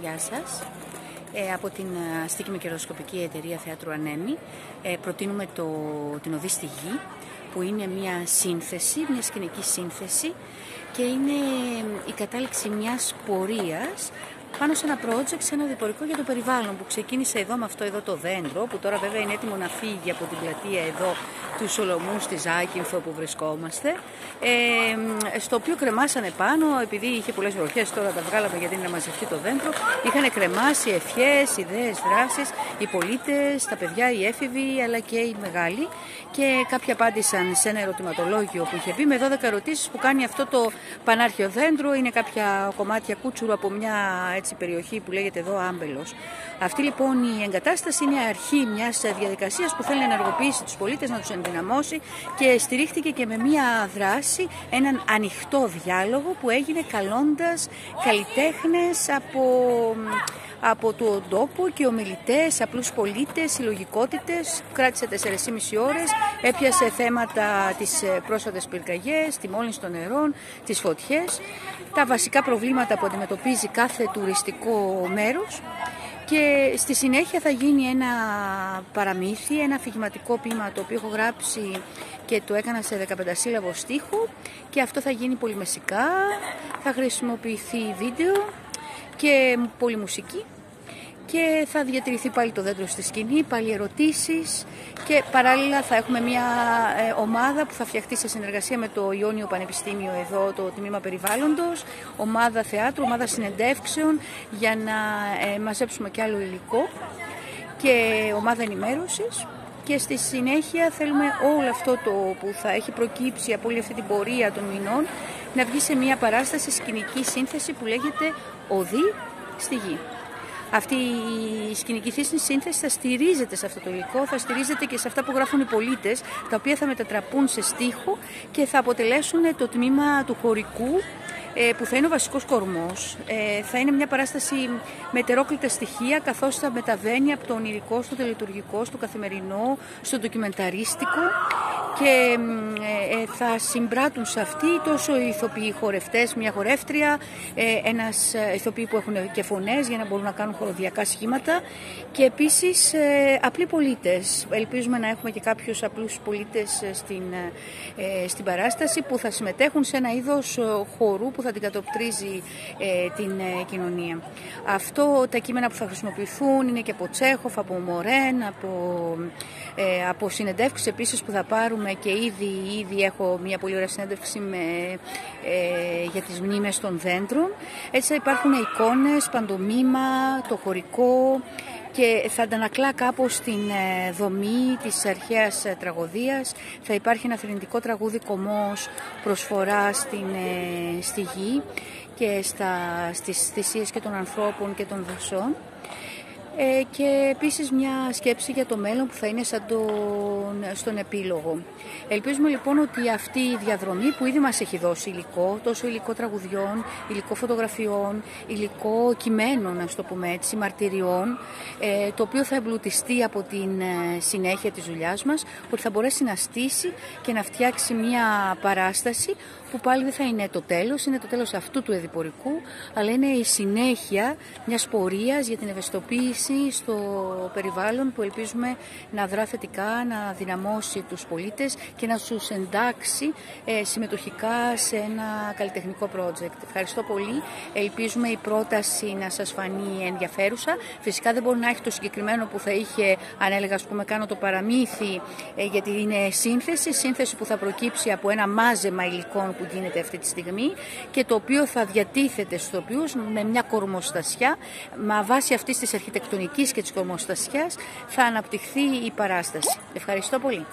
Γεια σας. Ε, από την ε, αστική με κερδοσκοπική εταιρεία Θεάτρου Ανέμη ε, προτείνουμε το, την Οδή στη Γη που είναι μια σύνθεση, μια σκηνική σύνθεση και είναι η κατάληξη μιας πορείας πάνω σε ένα project, σε ένα διπορικό για το περιβάλλον που ξεκίνησε εδώ με αυτό εδώ το δέντρο που τώρα βέβαια είναι έτοιμο να φύγει από την πλατεία εδώ του Σολομού στη Ζάκυνθο που βρισκόμαστε. Ε, στο οποίο κρεμάσανε πάνω επειδή είχε πολλές βροχές τώρα τα βγάλαμε γιατί είναι να μαζευτεί το δέντρο είχαν κρεμάσει ευχές, ιδέες, δράσεις οι πολίτες, τα παιδιά, οι έφηβοι αλλά και οι μεγάλοι. Και κάποιοι απάντησαν σε ένα ερωτηματολόγιο που είχε πει με 12 ερωτήσεις που κάνει αυτό το πανάρχιο δέντρο. Είναι κάποια κομμάτια κούτσουρου από μια έτσι, περιοχή που λέγεται εδώ Άμπελος. Αυτή λοιπόν η εγκατάσταση είναι αρχή μιας διαδικασίας που θέλει να ενεργοποιήσει τους πολίτες, να τους ενδυναμώσει και στηρίχθηκε και με μια δράση, έναν ανοιχτό διάλογο που έγινε καλώντας καλλιτέχνες από από τον τόπο και ομιλητές, απλούς πολίτες, συλλογικότητες. Κράτησε 4,5 ώρες, έπιασε θέματα τις ε, πρόσφατες πυρκαγιές, τη μόλυνση των νερών, τις φωτιές, τα βασικά προβλήματα που αντιμετωπίζει κάθε τουριστικό μέρος και στη συνέχεια θα γίνει ένα παραμύθι, ένα αφηγηματικό ποίημα το οποίο έχω γράψει και το έκανα σε 15 σύλλαβο στίχο και αυτό θα γίνει πολυμεσικά, θα χρησιμοποιηθεί βίντεο και πολύ μουσική και θα διατηρηθεί πάλι το δέντρο στη σκηνή, πάλι ερωτήσεις. Και παράλληλα θα έχουμε μια ε, ομάδα που θα φτιαχτεί σε συνεργασία με το Ιόνιο Πανεπιστήμιο εδώ, το Τμήμα Περιβάλλοντος, ομάδα θεάτρου, ομάδα συνεντεύξεων για να ε, μαζέψουμε και άλλο υλικό. Και ομάδα ενημέρωσης. Και στη συνέχεια θέλουμε όλο αυτό το που θα έχει προκύψει από όλη αυτή την πορεία των μηνών να βγει σε μια παράσταση σκηνική σύνθεση που λέγεται «Οδή στη γη». Αυτή η σκηνική σύνθεση θα στηρίζεται σε αυτό το υλικό, θα στηρίζεται και σε αυτά που γράφουν οι πολίτες, τα οποία θα μετατραπούν σε στίχο και θα αποτελέσουν το τμήμα του χωρικού ε, που θα είναι ο βασικός κορμός. Ε, θα είναι μια παράσταση με τερόκλητα στοιχεία καθώς θα μεταβαίνει από το ονειρικό στο τελετουργικό, στο καθημερινό, στο ντοκιμενταρίστικο και ε, θα συμπράττουν σε αυτή τόσο οι ηθοποιοί χορευτές, μια χορεύτρια, ένας ηθοποιοί που έχουν και φωνές για να μπορούν να κάνουν χοροδιακά σχήματα και επίσης απλοί πολίτες. Ελπίζουμε να έχουμε και κάποιους απλούς πολίτες στην, στην παράσταση που θα συμμετέχουν σε ένα είδος χορού που θα αντικατοπτρίζει ε, την ε, κοινωνία. Αυτό τα κείμενα που θα χρησιμοποιηθούν είναι και από Τσέχοφ, από Μορέν, από, ε, από συνεντεύξεις επίσης που θα πάρουμε και ήδη, ήδη έχω μια πολύ ωραία συνέντευξη με, ε, για τις μνήμες των δέντρων. Έτσι θα υπάρχουν εικόνες, παντομήμα, το χωρικό, και θα αντανακλά κάπως την ε, δομή της αρχαίας ε, τραγωδίας. Θα υπάρχει ένα θρηνητικό τραγούδι κομμός προσφορά στην, ε, στη γη και στα, στις θυσίες και των ανθρώπων και των δοσών. Ε, και επίσης μια σκέψη για το μέλλον που θα είναι σαν τον, στον επίλογο. Ελπίζουμε λοιπόν ότι αυτή η διαδρομή που ήδη μας έχει δώσει υλικό, τόσο υλικό τραγουδιών, υλικό φωτογραφιών, υλικό κειμένων, να το πούμε έτσι, μαρτυριών, ε, το οποίο θα εμπλουτιστεί από την ε, συνέχεια της δουλειάς μας, ότι θα μπορέσει να στήσει και να φτιάξει μια παράσταση που πάλι δεν θα είναι το τέλος, είναι το τέλος αυτού του εδιπορικού, αλλά είναι η συνέχεια μιας πορείας για την ευαισθητοποίηση στο περιβάλλον που ελπίζουμε να δρά θετικά, να δυναμώσει τους πολίτες και να τους εντάξει ε, συμμετοχικά σε ένα καλλιτεχνικό project. Ευχαριστώ πολύ. Ελπίζουμε η πρόταση να σας φανεί ενδιαφέρουσα. Φυσικά δεν μπορεί να έχει το συγκεκριμένο που θα είχε, αν έλεγα, ας πούμε, κάνω το παραμύθι, ε, γιατί είναι σύνθεση, σύνθεση που θα προκύψει από ένα μάζεμα υλικών που γίνεται αυτή τη στιγμή και το οποίο θα διατίθεται στους οποίους με μια κορμοστασιά, με βάση αυτής της αρχιτεκτονικής και της κορμοστασιάς θα αναπτυχθεί η παράσταση. Ευχαριστώ πολύ.